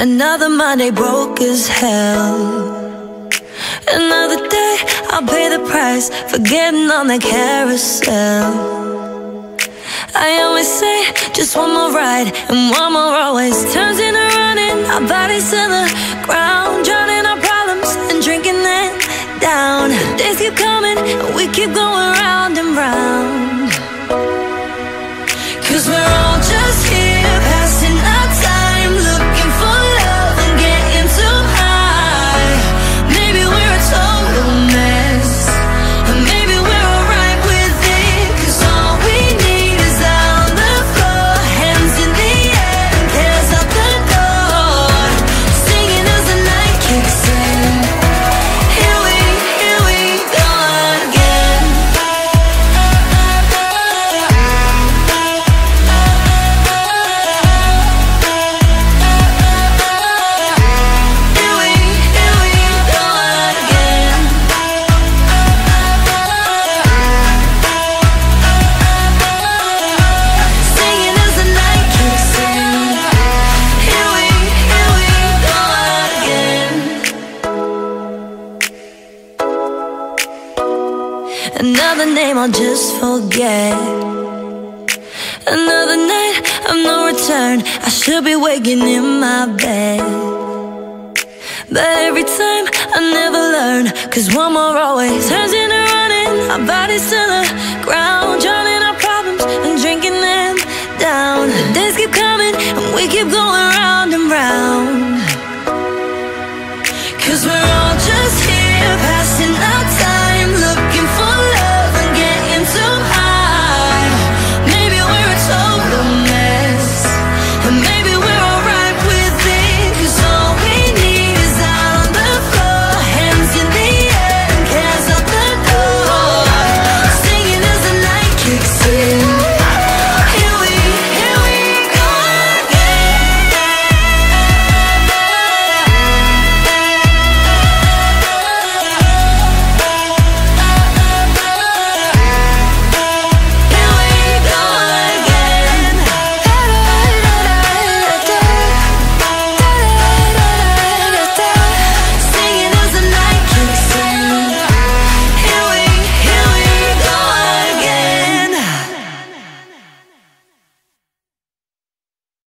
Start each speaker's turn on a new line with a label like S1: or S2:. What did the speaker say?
S1: Another Monday broke as hell. Another day, I'll pay the price for getting on the carousel. I always say just one more ride, and one more always turns into running. Our bodies to the ground, drowning our problems and drinking them down. The days keep coming, and we keep going round and round. Cause we're Another name I'll just forget. Another night of no return. I should be waking in my bed. But every time I never learn. Cause one more always turns into running. Our bodies to the ground, drowning our problems and drinking them down. The days keep coming and we keep going round and round.